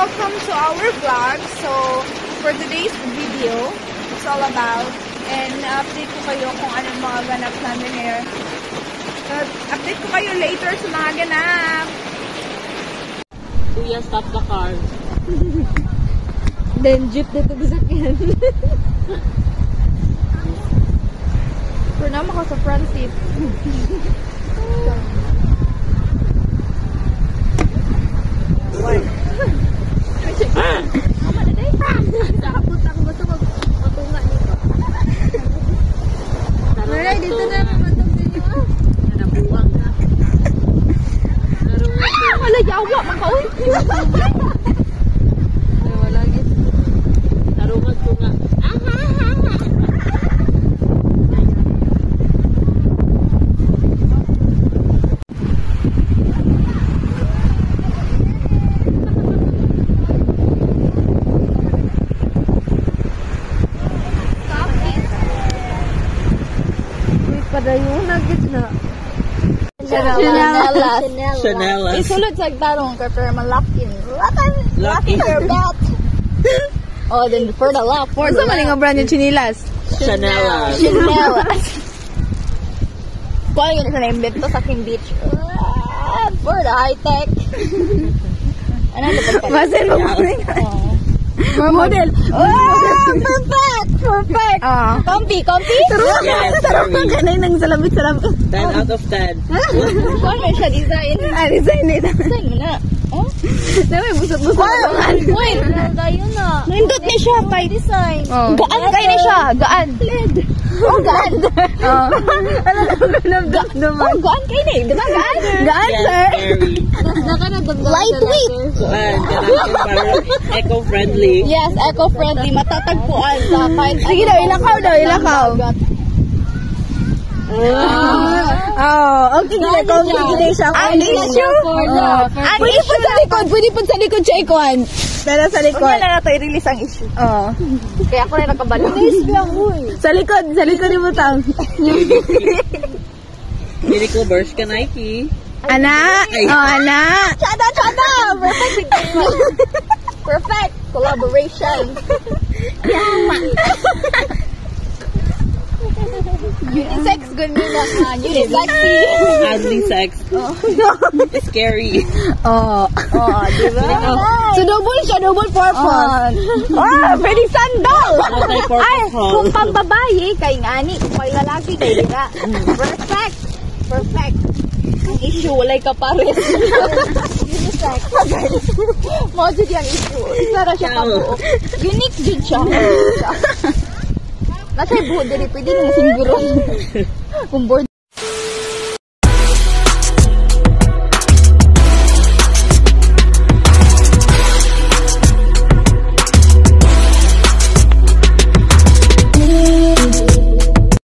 welcome to our vlog. So, for today's video, it's all about, and update ko kayo kung anong mga ganap namin here. Uh, update ko kayo later sa mga ganap. Kuya, stop the car. Then, jeep dito bisakyan. For now, maka sa front seat. padayuna gid na gid na. Chanelas. Chanelas. Isulat sa tarong ka pero malakin. Lakan, Lucky. your belt. oh, then for the lock. For the Sa brand yung chinilas. Chanelas. Chanelas. Kung ano yun sa na-invento sa King Beach. Ah, For the high-tech. ano na ba pala? Basin mo pa rin. Mga model. Ah, perfect! Perfect! Ah. Comfy, comfy? Yes, Sarap very. ng kanay ng. 10 out of 10. Kung ano siya design? Ah, design nito. Design mo na. Oh? May busot-busot. Wait! Tayo na. Nindot niya siya kay design. Oh. Gaan kayo na siya. Gaan. Oh, gaan. Oh. Ano na naman? Oh, gaan kayo na eh. Di ba gaan? Gaan, sir. very. Lightweight. Kuan, ganun parang eco-friendly. Yes, eco-friendly. Matatagpuan sa kahit Sige daw, ilakaw daw, ilakaw. Oh, gila ko gila siya. Ang issue for the... Ang Pwede po sa likod, pwede po sa likod siya ikuan. Dala sa likod. Huwag na nato i-release ang issue. Oh. Kaya ako na nakabalo. Nice lang, uy. Sa likod, sa likod ni Butang. Hindi ko burst ka Nike. Ana, oh ana. Chada, chada! Perfect. Perfect. Collaboration. Unisex, good me na. Uh, unisexy. Ugly sex. Scary. Oh. Oh, di ba? So double siya, double purpose. Ah, pwede sandal! Ay, kung pang babae, kay ngani, kung kay lalaki, kay dira. Perfect! Perfect! Ang issue, walay ka pares. Unisex. Mo jud yung issue. Isa ra siya kabuo. Unique jud siya. Nasa buo diri, pwede nang siguro. Kung board